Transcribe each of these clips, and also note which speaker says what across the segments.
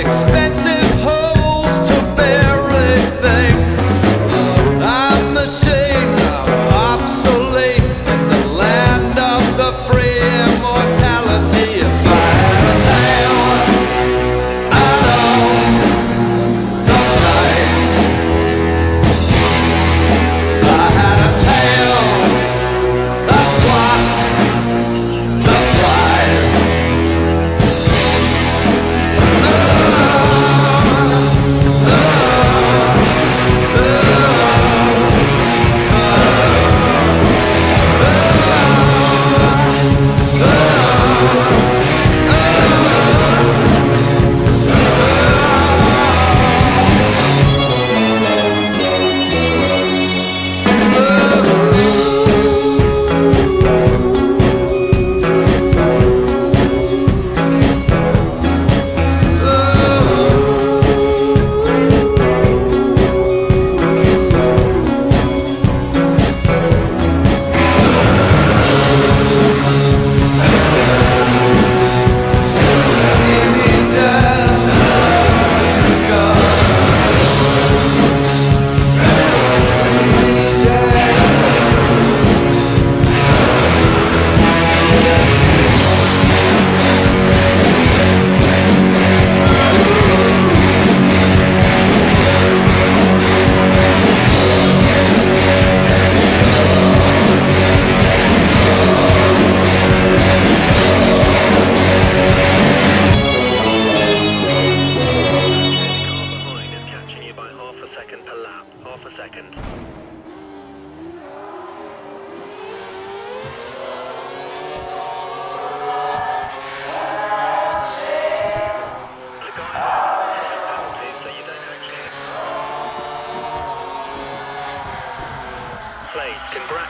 Speaker 1: Express.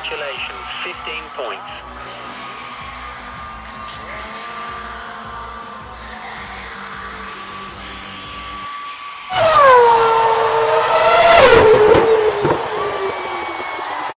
Speaker 2: Congratulations, 15 points.